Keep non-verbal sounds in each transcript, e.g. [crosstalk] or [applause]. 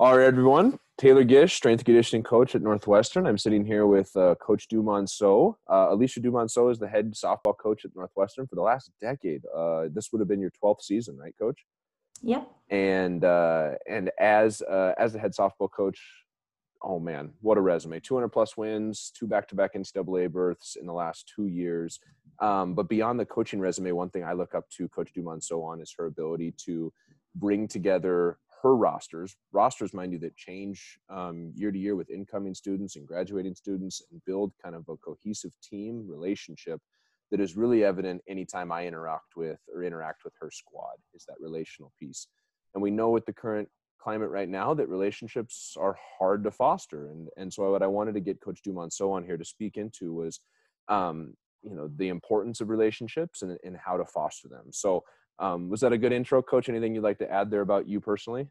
All right, everyone. Taylor Gish, strength and conditioning coach at Northwestern. I'm sitting here with uh, Coach du'Monceaux. Uh, Alicia du'Monceaux is the head softball coach at Northwestern for the last decade. Uh, this would have been your 12th season, right, Coach? Yep. And uh, and as uh, as the head softball coach, oh man, what a resume! 200 plus wins, two back-to-back NCAA berths in the last two years. Um, but beyond the coaching resume, one thing I look up to Coach du'Monceaux on is her ability to bring together her rosters, rosters, mind you, that change um, year to year with incoming students and graduating students, and build kind of a cohesive team relationship that is really evident anytime I interact with or interact with her squad is that relational piece. And we know with the current climate right now that relationships are hard to foster. And, and so what I wanted to get Coach du'Monceaux on here to speak into was, um, you know, the importance of relationships and, and how to foster them. So um, was that a good intro, Coach? Anything you'd like to add there about you personally?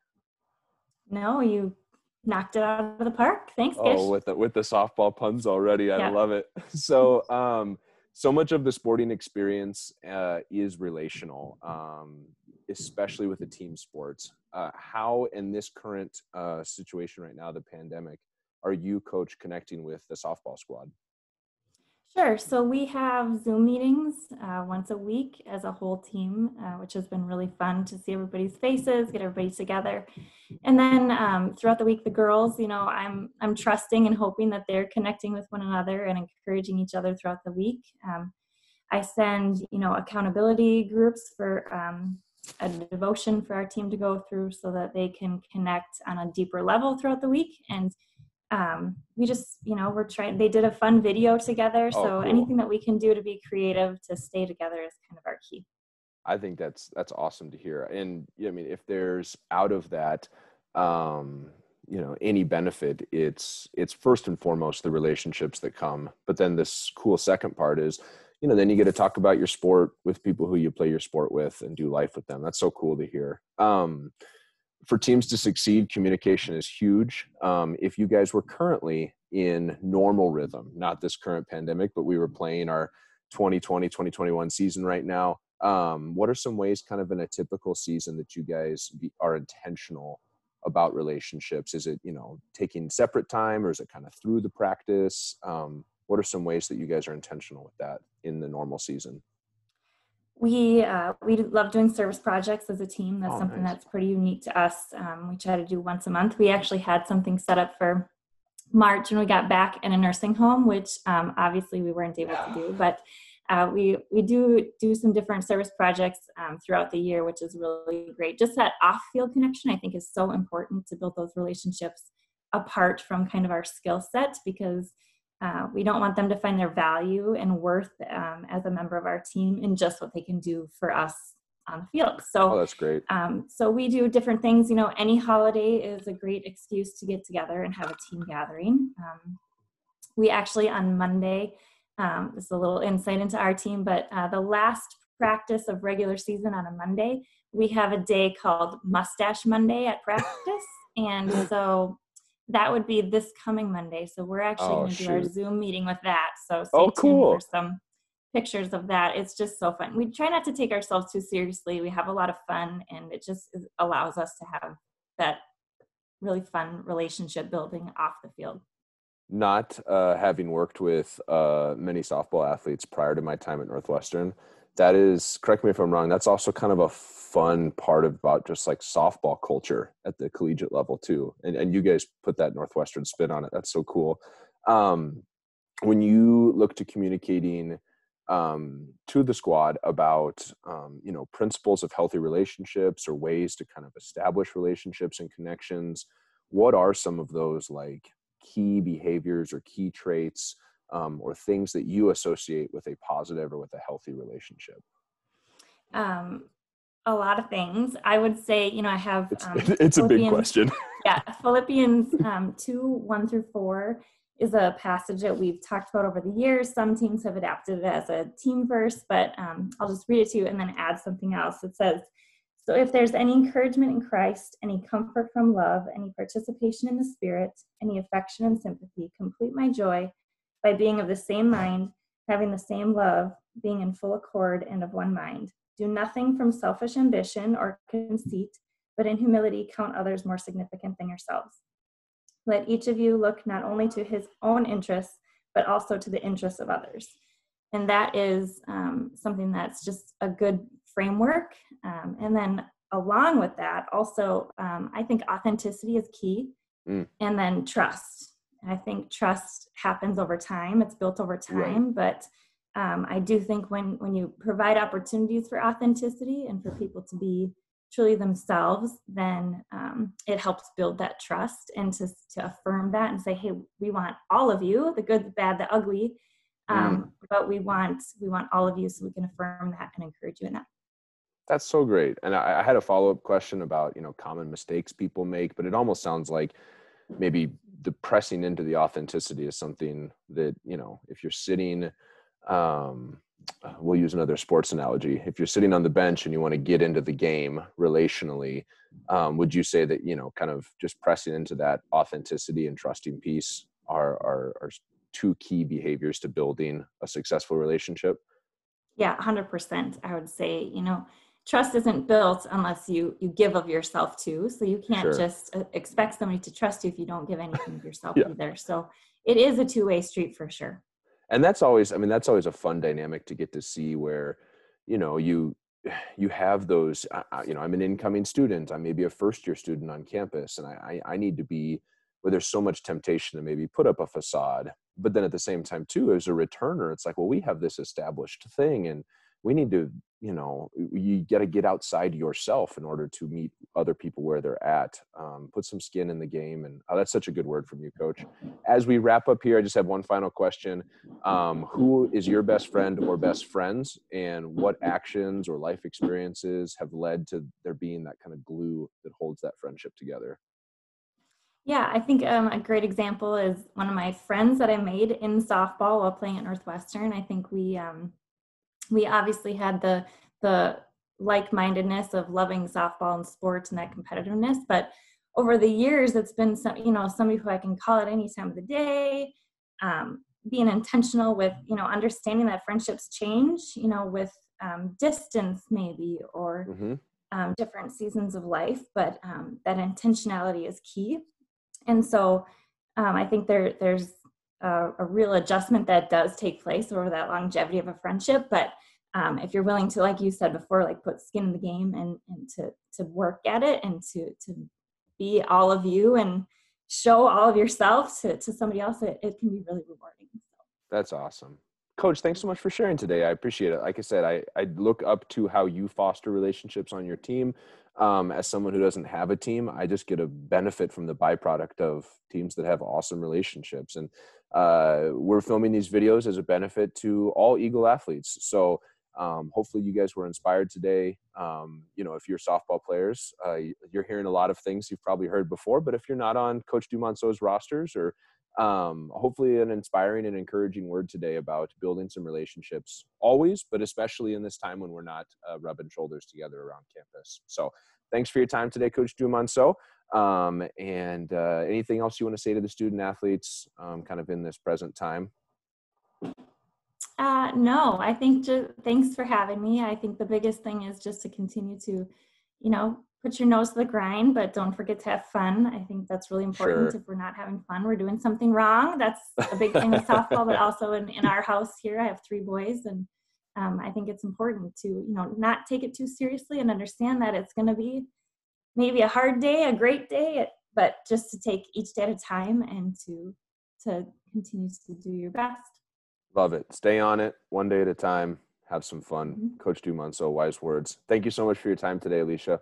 No, you knocked it out of the park. Thanks, Gish. Oh, with the with the softball puns already, I yeah. love it. [laughs] So, um, so much of the sporting experience uh, is relational, um, especially with the team sports. Uh, how, in this current uh, situation right now, the pandemic, are you, coach, connecting with the softball squad? Sure. So we have Zoom meetings uh, once a week as a whole team, uh, which has been really fun to see everybody's faces, get everybody together, and then um, throughout the week, the girls, you know, I'm I'm trusting and hoping that they're connecting with one another and encouraging each other throughout the week. Um, I send, you know, accountability groups for um, a devotion for our team to go through so that they can connect on a deeper level throughout the week and um, we just you know we're trying they did a fun video together. Oh, so cool. anything that we can do to be creative to stay together is kind of our key. I think that's that's awesome to hear. And i mean if there's out of that um you know any benefit it's it's first and foremost the relationships that come. But then this cool second part is you know then you get to talk about your sport with people who you play your sport with and do life with them. That's so cool to hear. Um for teams to succeed, communication is huge. Um, if you guys were currently in normal rhythm, not this current pandemic, but we were playing our 2020 2021 season right now, um, what are some ways, kind of in a typical season, that you guys be, are intentional about relationships? Is it, you know, taking separate time or is it kind of through the practice? Um, what are some ways that you guys are intentional with that in the normal season? We uh, we love doing service projects as a team. That's oh, something nice. that's pretty unique to us. Um, we try to do once a month. We actually had something set up for March and we got back in a nursing home, which um, obviously we weren't able to do. But uh, we we do do some different service projects um, throughout the year, which is really great. Just that off-field connection, I think, is so important to build those relationships apart from kind of our skill set because uh, we don't want them to find their value and worth um, as a member of our team in just what they can do for us on the field. So oh, that's great. Um, so we do different things. You know, any holiday is a great excuse to get together and have a team gathering. Um, we actually on Monday, um, this is a little insight into our team, but uh, the last practice of regular season on a Monday, we have a day called Mustache Monday at practice. and [laughs] so that would be this coming Monday. So we're actually oh, going to do our Zoom meeting with that. So stay oh, cool. for some pictures of that. It's just so fun. We try not to take ourselves too seriously. We have a lot of fun, and it just allows us to have that really fun relationship building off the field. Not uh, having worked with uh, many softball athletes prior to my time at Northwestern, that is correct me if i'm wrong that's also kind of a fun part about just like softball culture at the collegiate level too and, and you guys put that northwestern spin on it that's so cool. Um, when you look to communicating um, to the squad about um, you know principles of healthy relationships or ways to kind of establish relationships and connections what are some of those like key behaviors or key traits um, or things that you associate with a positive or with a healthy relationship? Um, a lot of things. I would say, you know, I have. It's, um, [laughs] it's a big question. [laughs] yeah, Philippians um, two one through four is a passage that we've talked about over the years. Some teams have adapted it as a team verse, but um, I'll just read it to you and then add something else. It says, "So if there's any encouragement in Christ, any comfort from love, any participation in the Spirit, any affection and sympathy, complete my joy." By being of the same mind, having the same love, being in full accord and of one mind. Do nothing from selfish ambition or conceit, but in humility count others more significant than yourselves. Let each of you look not only to his own interests, but also to the interests of others. And that is um, something that's just a good framework. Um, and then along with that, also, um, I think authenticity is key. Mm. And then trust. I think trust happens over time, it's built over time, right. but um, I do think when when you provide opportunities for authenticity and for people to be truly themselves, then um, it helps build that trust and to to affirm that and say, hey, we want all of you, the good, the bad, the ugly, um, mm. but we want we want all of you, so we can affirm that and encourage you in that. That's so great. And I, I had a follow up question about you know common mistakes people make, but it almost sounds like maybe the pressing into the authenticity is something that you know if you're sitting um, we'll use another sports analogy. If you're sitting on the bench and you want to get into the game relationally, um, would you say that you know, kind of just pressing into that authenticity and trusting piece are, are are two key behaviors to building a successful relationship? Yeah, hundred percent. I would say you know, trust isn't built unless you you give of yourself too. So you can't sure. just uh, expect somebody to trust you if you don't give anything of yourself yeah. either. So it is a two way street for sure and that's always i mean that's always a fun dynamic to get to see where you know you you have those you know i'm an incoming student i may be a first year student on campus and I, I need to be where there's so much temptation to maybe put up a facade but then at the same time too as a returner it's like well we have this established thing and we need to you know you got to get outside yourself in order to meet other people where they're at um, put some skin in the game and oh, that's such a good word from you coach. As we wrap up here i just have one final question. Um, who is your best friend or best friends and what actions or life experiences have led to there being that kind of glue that holds that friendship together? Yeah, I think um, a great example is one of my friends that I made in softball while playing at Northwestern. I think we um, we obviously had the the like-mindedness of loving softball and sports and that competitiveness but over the years it's been some you know somebody who i can call at any time of the day um, being intentional with you know understanding that friendships change you know with um, distance maybe or mm-hmm. um, different seasons of life but um, that intentionality is key and so um, i think there there's a, a, real adjustment that does take place over that longevity of a friendship but um, if you're willing to like you said before like put skin in the game and, and to to work at it and to to be all of you and show all of yourself to, to somebody else it, it can be really rewarding that's awesome. Coach thanks so much for sharing today. I appreciate it. Like i said i, I look up to how you foster relationships on your team. Um, as someone who doesn't have a team i just get a benefit from the byproduct of teams that have awesome relationships. And uh, we're filming these videos as a benefit to all eagle athletes so um, hopefully, you guys were inspired today. Um, you know, if you're softball players, uh, you're hearing a lot of things you've probably heard before. But if you're not on Coach du'Monceaux's rosters, or um, hopefully an inspiring and encouraging word today about building some relationships, always, but especially in this time when we're not uh, rubbing shoulders together around campus. So, thanks for your time today, Coach du'Monceaux. Um, and uh, anything else you want to say to the student athletes, um, kind of in this present time? Uh, no, I think just thanks for having me. I think the biggest thing is just to continue to, you know, put your nose to the grind, but don't forget to have fun. I think that's really important. Sure. If we're not having fun, we're doing something wrong. That's a big thing with softball, but also in, in our house here, I have three boys and um, I think it's important to, you know, not take it too seriously and understand that it's going to be maybe a hard day, a great day, but just to take each day at a time and to, to continue to do your best. Love it. Stay on it one day at a time. Have some fun. Mm-hmm. Coach du'Monceaux, wise words. Thank you so much for your time today, Alicia.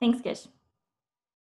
Thanks, Gish.